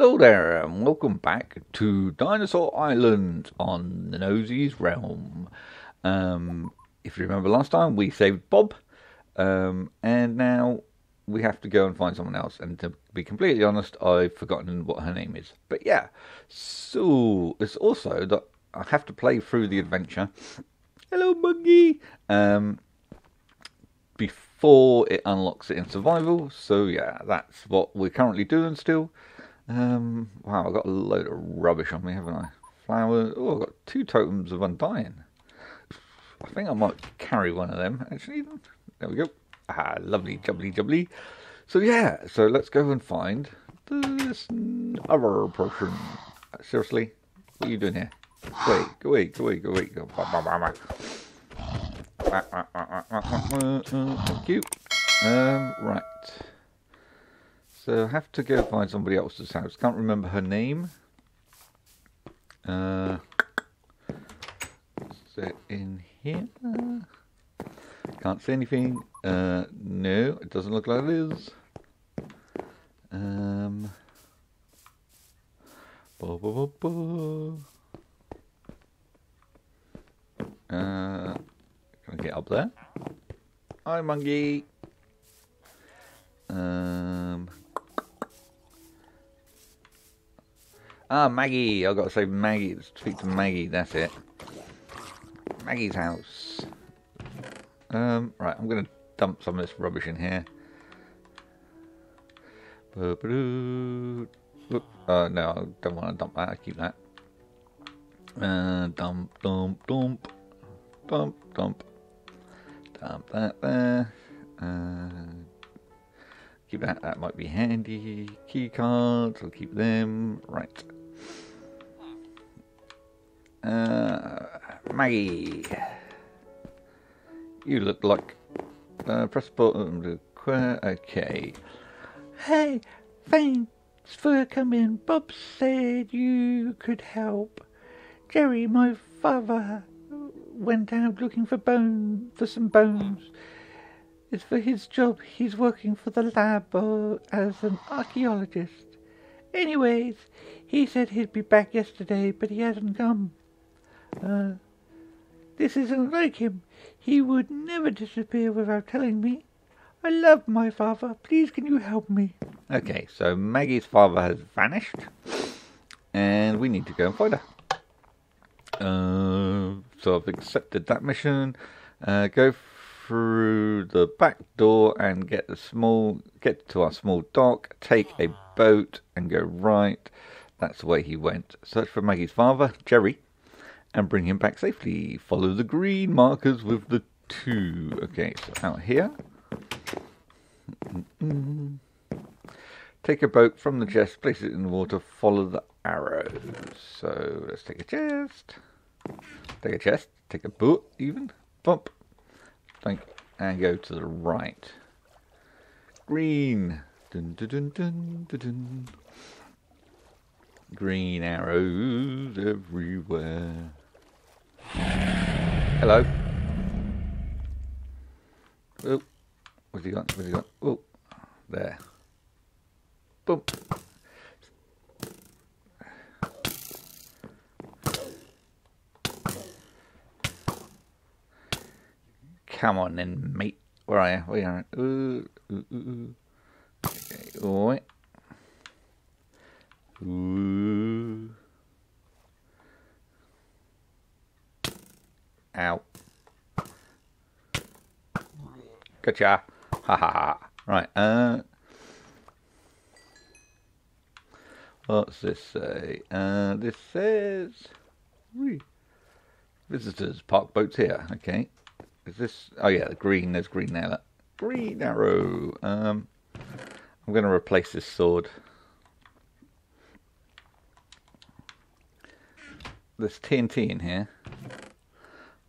Hello there, and welcome back to Dinosaur Island on the Nosie's Realm. Um, if you remember last time, we saved Bob, um, and now we have to go and find someone else. And to be completely honest, I've forgotten what her name is. But yeah, so it's also that I have to play through the adventure. Hello, Buggy. Um, before it unlocks it in survival. So yeah, that's what we're currently doing still. Um, wow, I've got a load of rubbish on me, haven't I? Flowers. Oh, I've got two totems of undying. I think I might carry one of them, actually. There we go. Ah, lovely, jubbly, jubbly. So, yeah, so let's go and find this other person. Seriously? What are you doing here? Wait, go away, go away, go away. Go. Thank you. Um, right. So I have to go find somebody else's house. Can't remember her name. Uh, it in here? Can't see anything. Uh, no, it doesn't look like it is. Um. Ba, ba, ba, ba. Uh, can I get up there? Hi, monkey. Um. Ah, Maggie. I've got to say Maggie. Let's Speak to Maggie. That's it. Maggie's house. Um, right, I'm going to dump some of this rubbish in here. Uh, no, I don't want to dump that. I keep that. Uh, dump, dump, dump, dump, dump, dump that there. Uh, keep that. That might be handy. Key cards. I'll keep them. Right. Uh, Maggie, you look like. Uh, press button to quit. Okay. Hey, thanks for coming. Bob said you could help. Jerry, my father, went out looking for bone for some bones. It's for his job. He's working for the lab uh, as an archaeologist. Anyways, he said he'd be back yesterday, but he hasn't come. Uh, this isn't like him. He would never disappear without telling me. I love my father. Please, can you help me? Okay, so Maggie's father has vanished, and we need to go and find her. Uh, so I've accepted that mission. Uh, go through the back door and get the small, get to our small dock. Take a boat and go right. That's the way he went. Search for Maggie's father, Jerry, and bring him back safely. Follow the green markers with the two. Okay, so out here. Take a boat from the chest, place it in the water, follow the arrows. So let's take a chest. Take a chest, take a boat even. Bump. Think and go to the right. Green. Dun, dun, dun, dun, dun, dun. Green arrows everywhere. Hello. Oh, what's he got? What's he got? Oh, there. Boom. Come on then, mate. Where are you? Where are you? Ooh, ooh, ooh, ooh. Okay. Ooh. Ow. Gotcha. Ha ha ha. Right, uh. What's this say? Uh, this says. Visitors, park boats here. Okay. Is this. Oh, yeah, the green. There's green there. That. Green arrow. Um, I'm going to replace this sword. There's TNT in here.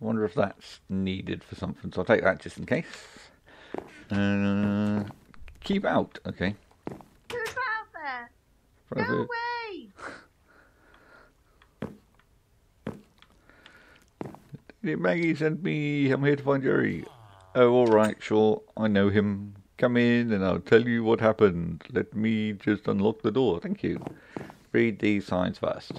I wonder if that's needed for something. So I'll take that just in case. Uh, keep out. Okay. Who's out there? Go it. away! Maggie sent me. I'm here to find Jerry. Oh, all right, sure. I know him. Come in and I'll tell you what happened. Let me just unlock the door. Thank you. Read these signs first.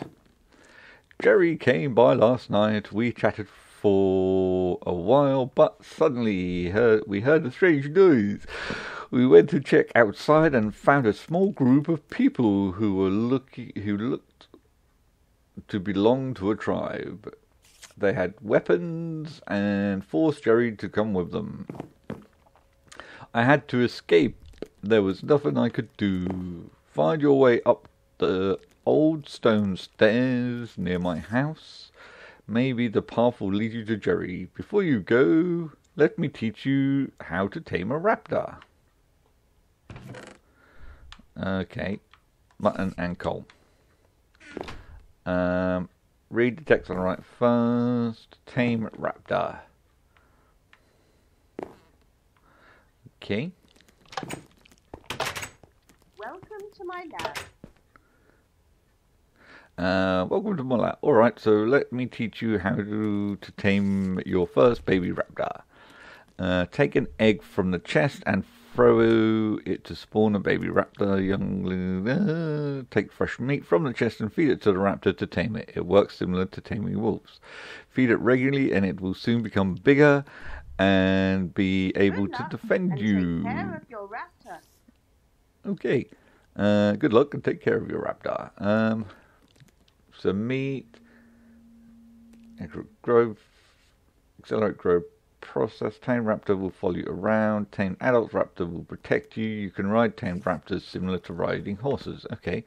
Jerry came by last night. We chatted for a while, but suddenly heard, we heard a strange noise. We went to check outside and found a small group of people who were looking, who looked to belong to a tribe. They had weapons and forced Jerry to come with them. I had to escape. There was nothing I could do. Find your way up the old stone stairs near my house. Maybe the path will lead you to Jerry. Before you go, let me teach you how to tame a raptor. Okay. Mutton and coal. Um, read the text on the right first. Tame raptor. Okay. Welcome to my lab. Uh, welcome to my lab. Alright, so let me teach you how to, to tame your first baby raptor. Uh, take an egg from the chest and throw it to spawn a baby raptor. Young, take fresh meat from the chest and feed it to the raptor to tame it. It works similar to taming wolves. Feed it regularly and it will soon become bigger and be able to defend and you. Take care of your raptor. Okay. Uh, good luck and take care of your raptor. Um, some meat. Grow, accelerate grow process. Tame raptor will follow you around. Tame adult raptor will protect you. You can ride tame raptors similar to riding horses. Okay.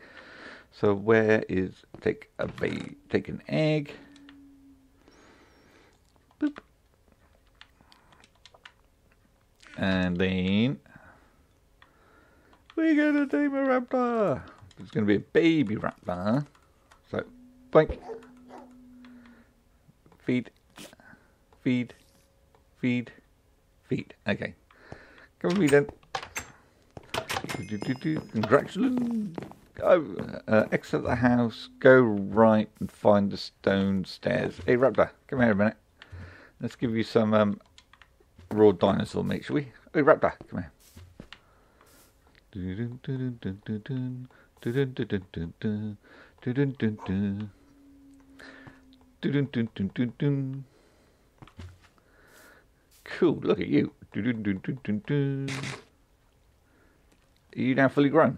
So where is take a ba- take an egg. Boop. And then we're gonna tame a raptor. It's gonna be a baby raptor. Blink. Feed. Feed. Feed. Feed. Okay. Come with me then. Congratulations. Go. Uh, exit the house. Go right and find the stone stairs. Hey, raptor, come here a minute. Let's give you some um, raw dinosaur meat, shall we? Hey, raptor, come here. Cool, look at you. Are you now fully grown?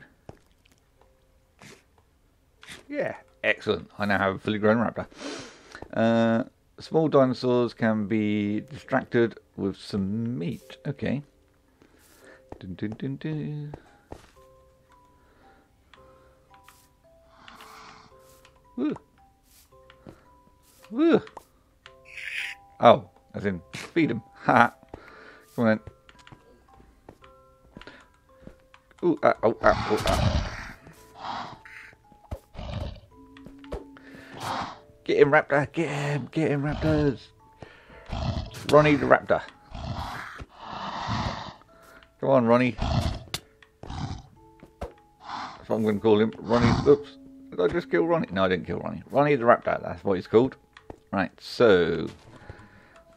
Yeah, excellent. I now have a fully grown raptor. Uh, small dinosaurs can be distracted with some meat. Okay. Dun, dun, dun, dun. Woo. Woo. Oh, as in feed him. Ha. Come on. Ooh, ah, oh, ah, oh, ah. Get him, Raptor. Get him. Get him, Raptors. Ronnie the Raptor. Come on, Ronnie. That's what I'm going to call him. Ronnie. Oops. Did I just kill Ronnie? No, I didn't kill Ronnie. Ronnie the Raptor. That's what he's called. Right. So,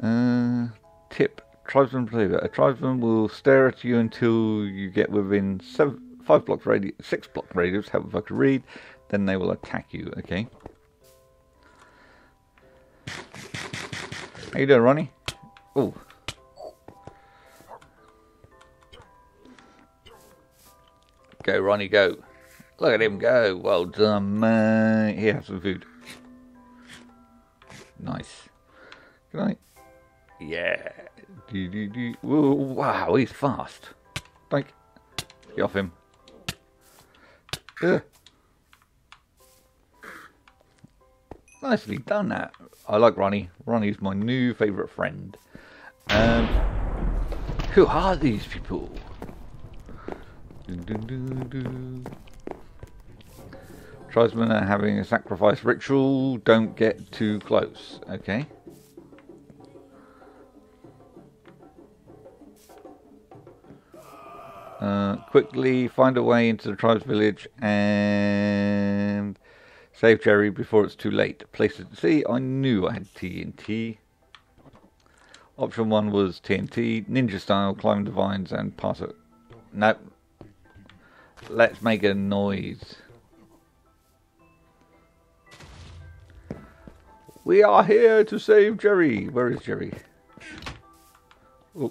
uh, tip: tribesman flavor. A tribesman will stare at you until you get within seven, five blocks radius, six block radius. However, I could read, then they will attack you. Okay. How you doing, Ronnie? Oh. Go, Ronnie, go. Look at him go. Well done, man. Here, have some food. Nice. Good night. Yeah. Do, do, do. Whoa, wow, he's fast. Like, get off him. Ugh. Nicely done that. I like Ronnie. Ronnie's my new favourite friend. Um, who are these people? Tribesmen are having a sacrifice ritual. Don't get too close. Okay. Uh, quickly find a way into the tribe's village and save Jerry before it's too late. Place it. See, I knew I had TNT. Option one was TNT, ninja style, climb the vines and pass it No. Let's make a noise. We are here to save Jerry. Where is Jerry? Oh.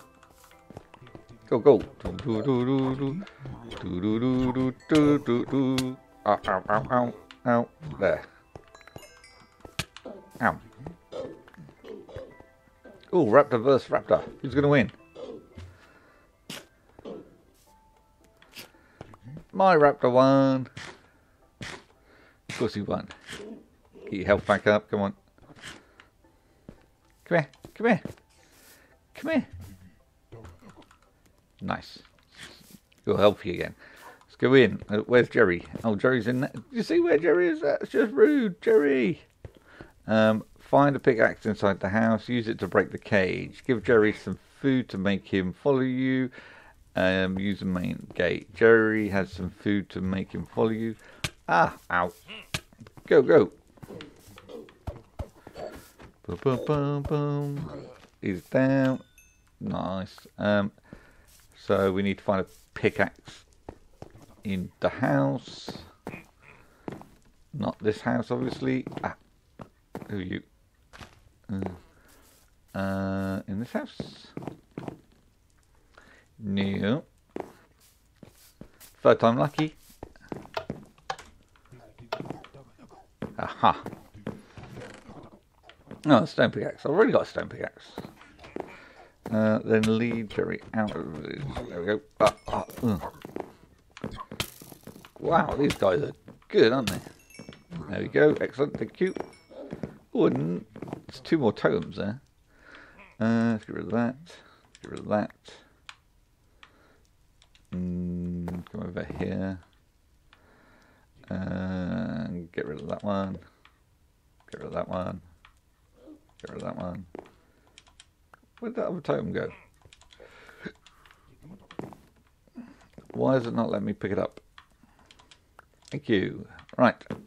Go, go. Do, do, do, do, do. Do, do, do, do, do, do. Ow, ow, ow, ow, ow. There. Ow. Oh, Raptor versus Raptor. Who's going to win? My Raptor won. Of course he won. Get your health back up. Come on. Come here. Come here. Come here. Nice. We'll help you again. Let's go in. Uh, where's Jerry? Oh, Jerry's in there. You see where Jerry is? That's just rude. Jerry. Um, find a pickaxe inside the house. Use it to break the cage. Give Jerry some food to make him follow you. Um, use the main gate. Jerry has some food to make him follow you. Ah, ow. Go, go. Boom, boom, boom, boom. He's down. Nice. Um, so we need to find a pickaxe in the house. Not this house, obviously. Ah, who are you? Uh, uh, in this house? No. Third time lucky. Aha. Oh, stone pickaxe. I've already got a stone pickaxe. Uh, then lead Jerry out of this. There we go. Ugh. Wow, these guys are good, aren't they? There we go. Excellent. Thank you. Oh, and there's two more totems there. Uh, let's get rid of that. Get rid of that. Mm, come over here. Uh, get rid of that one. Get rid of that one. Get rid of that one. Where'd that other totem go? Why is it not let me pick it up? Thank you. Right. So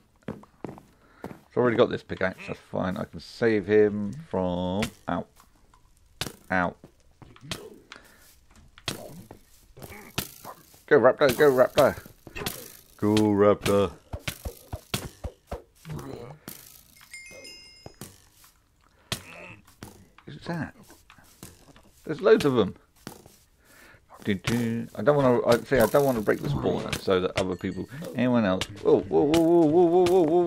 I've already got this pickaxe, that's fine. I can save him from... Ow. Ow. Go Raptor, go Raptor. Go Raptor. There's loads of them. I don't want to. I say I don't want to break the spawner so that other people, anyone else. Whoa, whoa, whoa, whoa, whoa, whoa, whoa,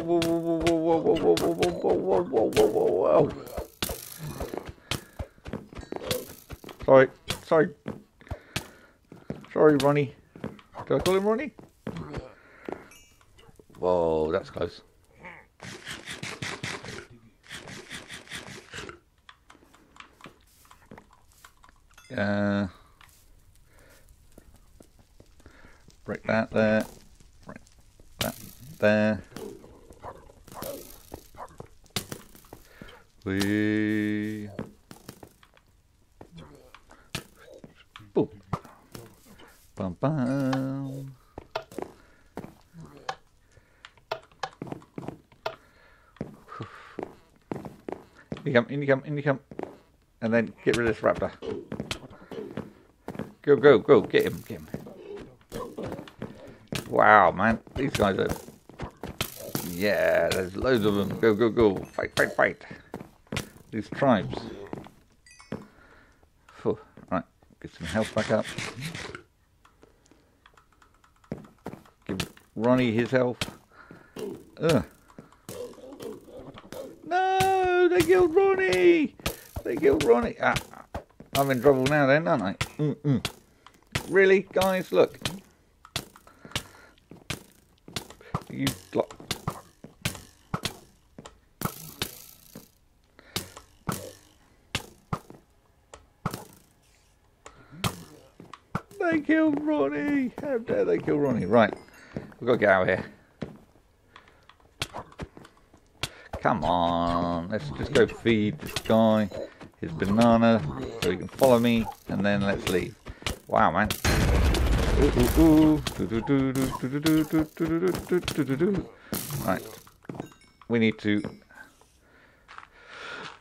whoa, whoa, whoa, whoa, whoa, whoa, whoa, whoa, whoa, whoa. Sorry, sorry, sorry, Ronnie. Did I call him Ronnie? Whoa, that's close. Uh, break that there. Break that there. We. Boom. Bum bum. In you come, in you come, in you come. And then get rid of this raptor. Go, go, go. Get him, get him. Wow, man. These guys are... Yeah, there's loads of them. Go, go, go. Fight, fight, fight. These tribes. Phew. Right, get some health back up. Give Ronnie his health. Ugh. No, they killed Ronnie. They killed Ronnie. Ah, I'm in trouble now then, aren't I? Mm -mm. Really, guys? Look. You lot. They killed Ronnie. How dare they kill Ronnie? Right, we've got to get out of here. Come on, let's just go feed this guy his banana so he can follow me, and then let's leave. Wow, man. Right. We need to...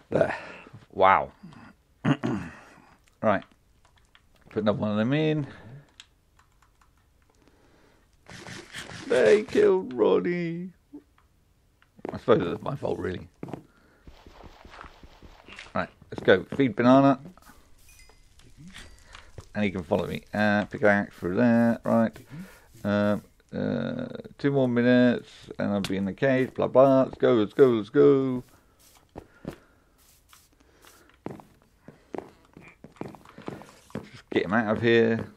There. Wow. right. Put another one of them in. They killed Ronnie. I suppose it was my fault, really. Go. Feed banana. And he can follow me. Uh, pickaxe through there. Right. Um, uh, two more minutes, and I'll be in the cage. Blah blah. Let's go. Let's go. Let's go. Just get him out of here.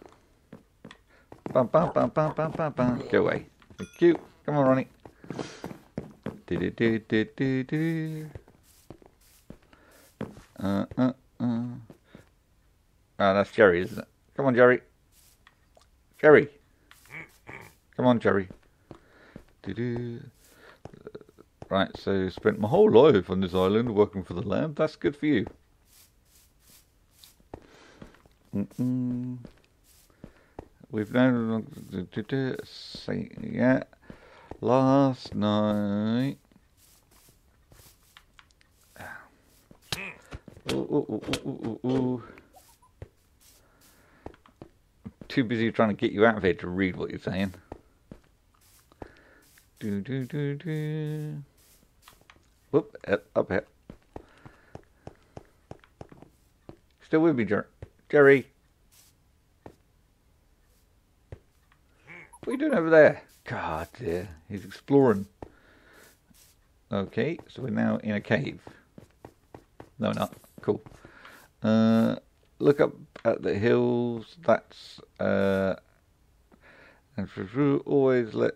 Bum. Go away. Thank you. Come on, Ronnie. Do, do, do, do, do, do. Uh, uh, uh. Ah, that's Jerry, isn't it? Come on, Jerry. Jerry. Come on, Jerry. Do-do. Right, so spent my whole life on this island working for the lab. That's good for you. Mm-mm. We've now say yeah. Last night. Ooh, ooh, ooh. Too busy trying to get you out of here to read what you're saying. Do do do do. Whoop, up, up here. Still with me, Jer- Jerry? What are you doing over there? God, dear. He's exploring. Okay, so we're now in a cave. No, not. Cool. Uh, look up at the hills. That's uh, and for always let.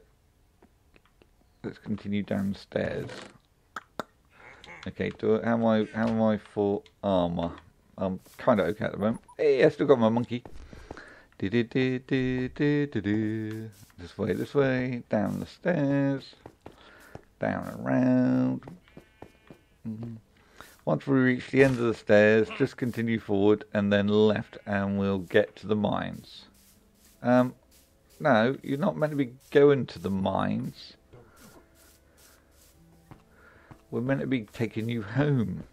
Let's continue downstairs. Okay, do it. How am I? How am I for armor? I'm kind of okay at the moment. Hey, I still got my monkey. Do, do, do, do, do, do, do. This way, this way, down the stairs, down around. Mhm. Once we reach the end of the stairs, just continue forward and then left, and we'll get to the mines. Um, no, you're not meant to be going to the mines. We're meant to be taking you home.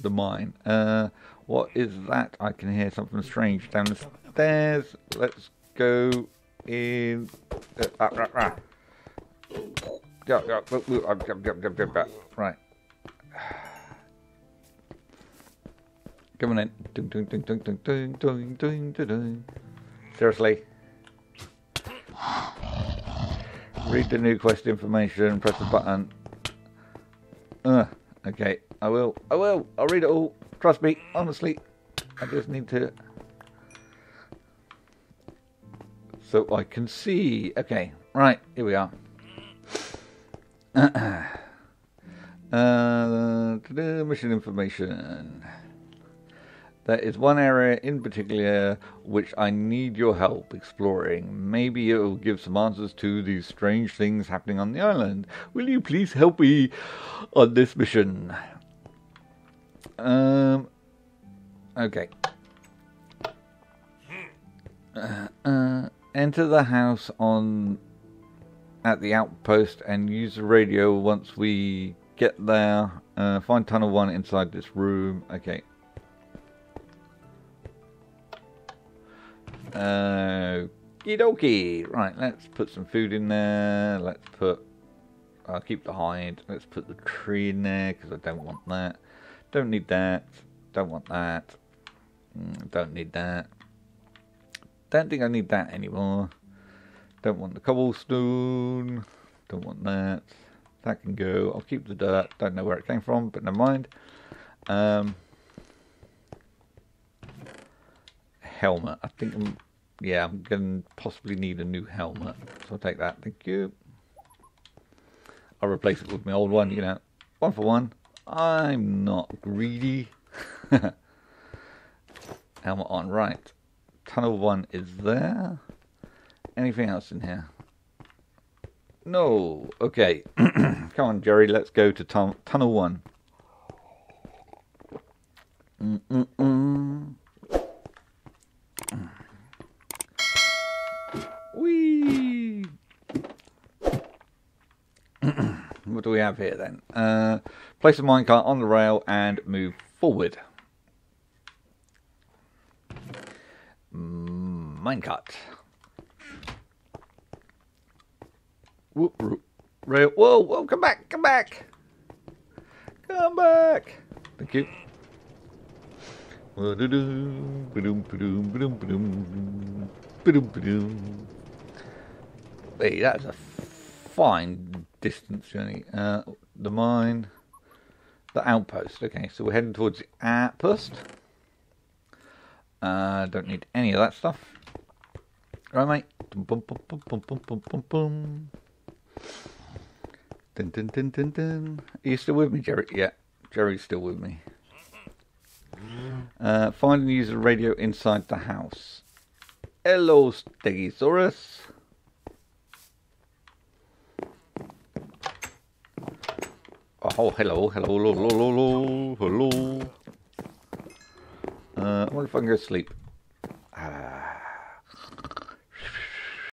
The mine. Uh, what is that? I can hear something strange down the stairs. Let's go in. Uh, ah, ah, ah. Yeah, yeah, ah, yeah, yeah, yeah, yeah, yeah. Right. Come on in. Ding, ding, ding, ding, ding, ding, ding, ding, ding, ding. Seriously. Read the new quest information. Press the button. Uh, okay, I will. I will. I'll read it all. Trust me. Honestly, I just need to. So I can see. Okay, right. Here we are. Uh, mission information. There is one area in particular which I need your help exploring. Maybe it will give some answers to these strange things happening on the island. Will you please help me on this mission? Um. Okay. Uh, uh, enter the house on at the outpost and use the radio once we get there. Uh, find tunnel one inside this room. Okay. Okie dokie. Right, let's put some food in there. Let's put. I'll keep the hide. Let's put the tree in there because I don't want that. Don't need that. Don't want that. Mm, Don't need that. Don't think I need that anymore. Don't want the cobblestone. Don't want that. That can go. I'll keep the dirt. Don't know where it came from, but never mind. Um, helmet. I think I'm. Yeah, I'm gonna possibly need a new helmet. So I'll take that. Thank you. I'll replace it with my old one. You know, one for one. I'm not greedy. helmet on. Right. Tunnel one is there. Anything else in here? No. Okay. Come on, Jerry. Let's go to tun- tunnel one. Mm-mm-mm. What do we have here then? Uh, place a minecart on the rail and move forward. Mm, minecart. Whoop, whoop. Ray, whoa, whoa, come back, come back. Come back. Thank you. Hey, that's a fine distance journey. Uh, the mine, the outpost. Okay, so we're heading towards the outpost. Uh, don't need any of that stuff. Right, mate. Boom, boom, boom, boom, boom, boom. Dun, dun, dun, dun, dun. Are you still with me, Jerry? Yeah, Jerry's still with me. Uh, find and use the radio inside the house. Hello, Stegosaurus. Oh, hello, hello, hello, hello, hello, hello. Uh, I wonder if I can go to sleep.